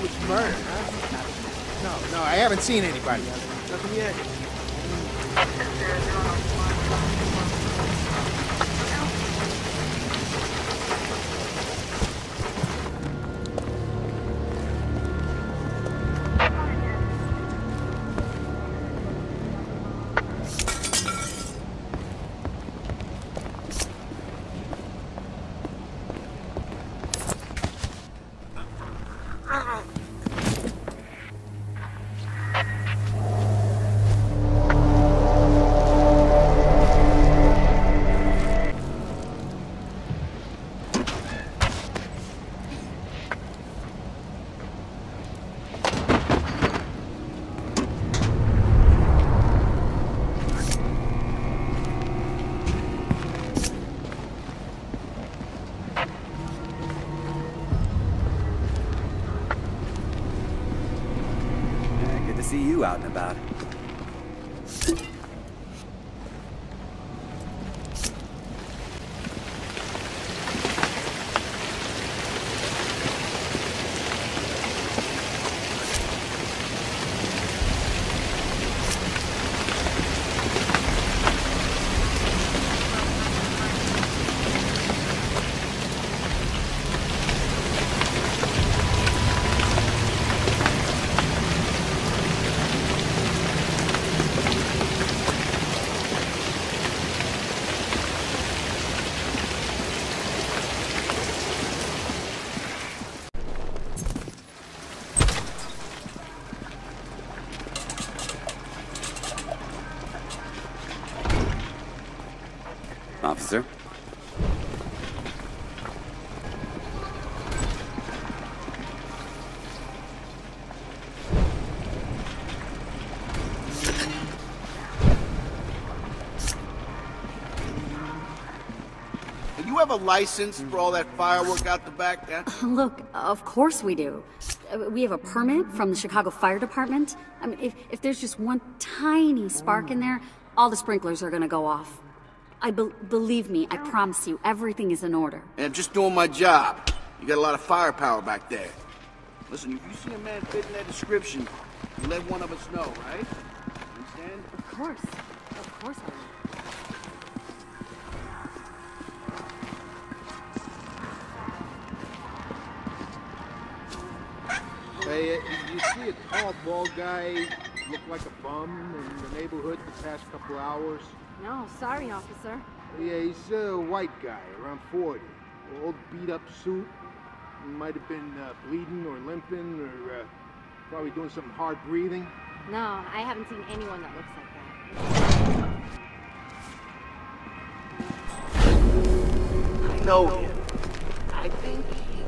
was murder, huh? No, no, I haven't seen anybody. Nothing yet. See you out and about. Officer? You have a license for all that firework out the back there? Look, of course we do. Uh, We have a permit from the Chicago Fire Department. I mean, if, if there's just one tiny spark in there, all the sprinklers are gonna go off. I be- believe me, I promise you, everything is in order. And I'm just doing my job. You got a lot of firepower back there. Listen, if you see a man fitting that description, you let one of us know, right? Understand? Of course, of course I will. Hey, uh, you see a tall, bald guy look like a bum in the neighborhood the past couple hours? No, sorry, officer. Yeah, he's a white guy, around 40. Old beat-up suit. Might have been uh, bleeding or limping or uh, probably doing some hard breathing. No, I haven't seen anyone that looks like that. I know him. I think he...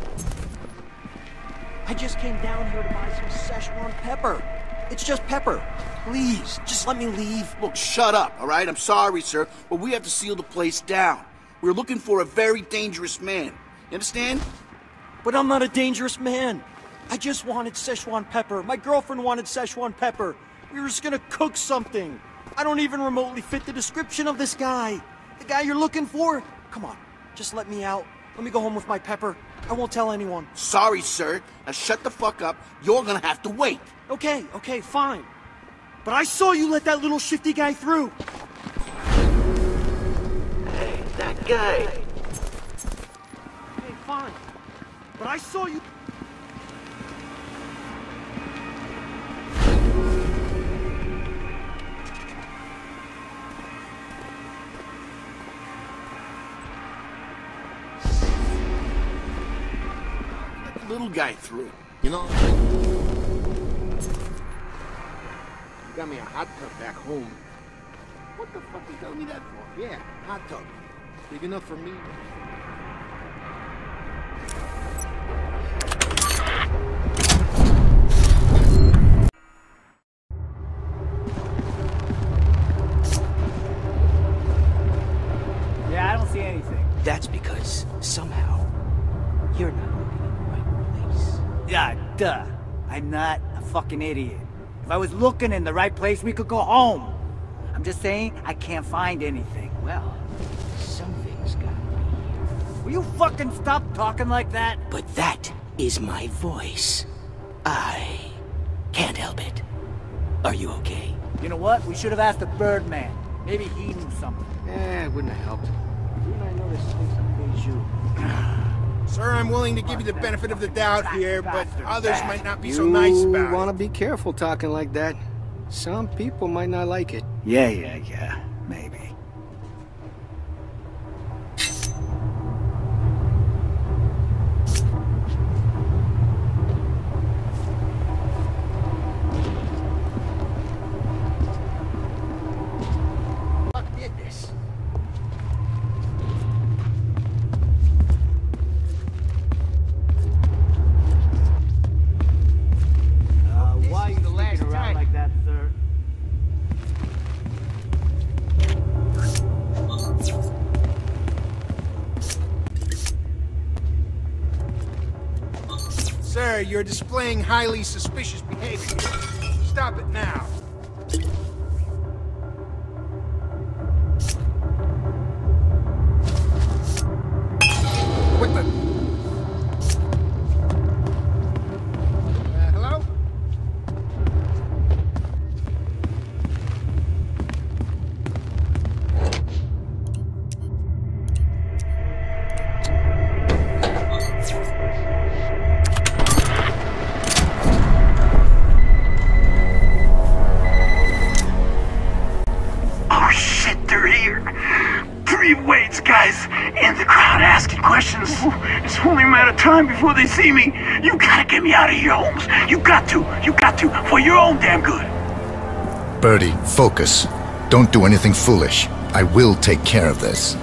I just came down here to buy some Szechuan pepper. It's just pepper. Please, just let me leave. Look, shut up, all right? I'm sorry, sir, but we have to seal the place down. We're looking for a very dangerous man. You understand? But I'm not a dangerous man. I just wanted Szechuan pepper. My girlfriend wanted Szechuan pepper. We were just gonna cook something. I don't even remotely fit the description of this guy. The guy you're looking for? Come on, just let me out. Let me go home with my pepper. I won't tell anyone. Sorry, sir. Now shut the fuck up. You're gonna have to wait. Okay, okay, fine. But I saw you let that little shifty guy through. Hey, that guy. Okay, fine. But I saw you. Little guy through. You know? You got me a hot tub back home. What the fuck you telling me that for? Yeah, hot tub. Big enough for me. Yeah, I don't see anything. That's because somehow you're not looking in the right place. Yeah, duh. I'm not a fucking idiot. If I was looking in the right place, we could go home. I'm just saying, I can't find anything. Well, something's got me here. Will you fucking stop talking like that? But that is my voice. I can't help it. Are you okay? You know what? We should have asked the Birdman. Maybe he knew something. Eh, it wouldn't have helped. Didn't I know this thing's a bijou? Sir, I'm willing to give you the benefit of the doubt here, but others might not be so nice about it. You want to be careful talking like that. Some people might not like it. Yeah, yeah, yeah. Maybe. You're displaying highly suspicious behavior. Stop it now. Of time before they see me. You gotta get me out of here, Holmes. You got to, you got to, for your own damn good. Birdie, focus. Don't do anything foolish. I will take care of this.